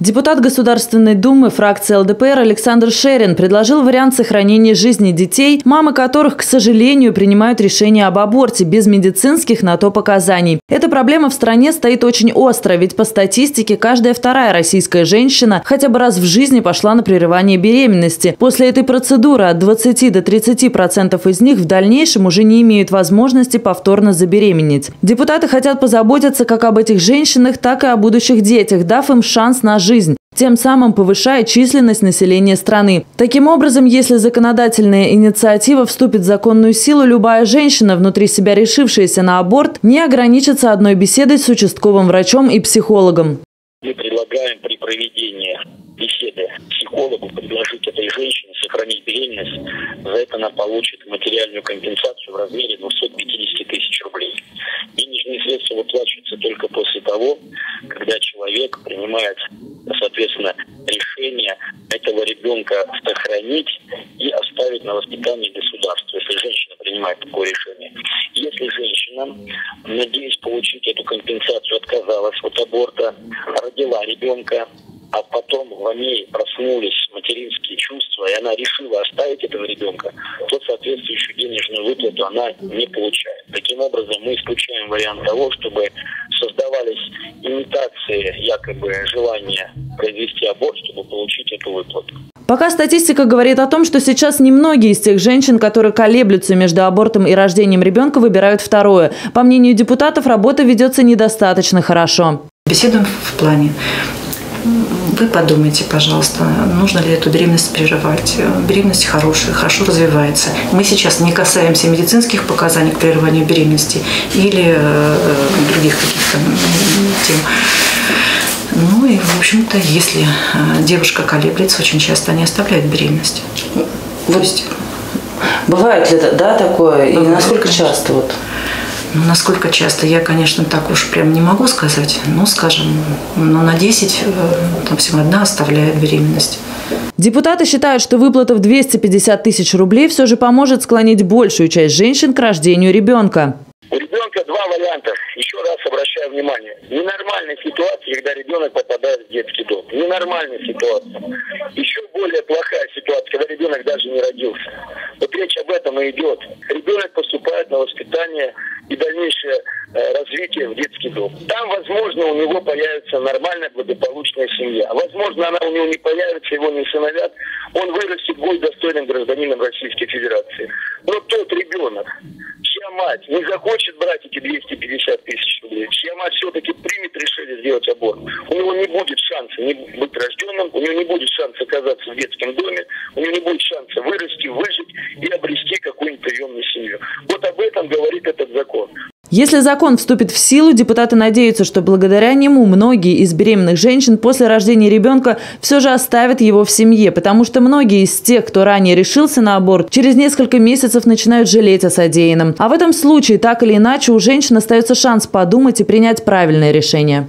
Депутат Государственной Думы фракции ЛДПР Александр Шерин предложил вариант сохранения жизни детей, мамы которых, к сожалению, принимают решение об аборте без медицинских на то показаний. Эта проблема в стране стоит очень остро, ведь по статистике каждая вторая российская женщина хотя бы раз в жизни пошла на прерывание беременности. После этой процедуры от 20 до 30 процентов из них в дальнейшем уже не имеют возможности повторно забеременеть. Депутаты хотят позаботиться как об этих женщинах, так и о будущих детях, дав им шанс на жизнь жизнь, тем самым повышая численность населения страны. Таким образом, если законодательная инициатива вступит в законную силу, любая женщина, внутри себя решившаяся на аборт, не ограничится одной беседой с участковым врачом и психологом. Мы предлагаем при проведении беседы психологу предложить этой женщине сохранить беременность. За это она получит материальную компенсацию в размере 250 тысяч рублей. Денежные средства выплачиваются только после того, когда человек принимает соответственно, решение этого ребенка сохранить и оставить на воспитание государства, если женщина принимает такое решение. Если женщина, надеясь получить эту компенсацию, отказалась от аборта, родила ребенка, а потом в ней проснулись материнские чувства, и она решила оставить этого ребенка, то соответствующую денежную выплату она не получает. Таким образом, мы исключаем вариант того, чтобы создавались имитации якобы желания произвести аборт, чтобы получить эту выплату. Пока статистика говорит о том, что сейчас немногие из тех женщин, которые колеблются между абортом и рождением ребенка, выбирают второе. По мнению депутатов, работа ведется недостаточно хорошо. Беседуем в плане вы подумайте, пожалуйста, нужно ли эту беременность прерывать. Беременность хорошая, хорошо развивается. Мы сейчас не касаемся медицинских показаний к прерыванию беременности или э, других каких-то тем. Ну и, в общем-то, если э, девушка колеблется, очень часто они оставляют беременность. То есть... Бывает ли да, такое? Бывает, и насколько конечно. часто? Вот? Ну, насколько часто, я, конечно, так уж прям не могу сказать. Ну, скажем, но на 10, э, там всего одна оставляет беременность. Депутаты считают, что выплата в 250 тысяч рублей все же поможет склонить большую часть женщин к рождению ребенка. Варианта. Еще раз обращаю внимание. Ненормальная ситуация, когда ребенок попадает в детский дом. Ненормальная ситуация. Еще более плохая ситуация, когда ребенок даже не родился. Вот речь об этом и идет. Ребенок поступает на воспитание и дальнейшее э, развитие в детский дом. Там, возможно, у него появится нормальная благополучная семья. Возможно, она у него не появится, его не сыновят. Он вырастет, будет достойным гражданином Российской Федерации. Но тот ребенок, мать не захочет брать эти 250 тысяч рублей, чья мать все-таки примет решение сделать аборт, у него не будет шанса не быть рожденным, у него не будет шанса оказаться в детском доме, у него не будет шанса вырасти, выжить и обрести какую-нибудь приемную семью. Вот об этом говорит этот закон. Если закон вступит в силу, депутаты надеются, что благодаря нему многие из беременных женщин после рождения ребенка все же оставят его в семье, потому что многие из тех, кто ранее решился на аборт, через несколько месяцев начинают жалеть о содеянном. А в этом случае, так или иначе, у женщин остается шанс подумать и принять правильное решение.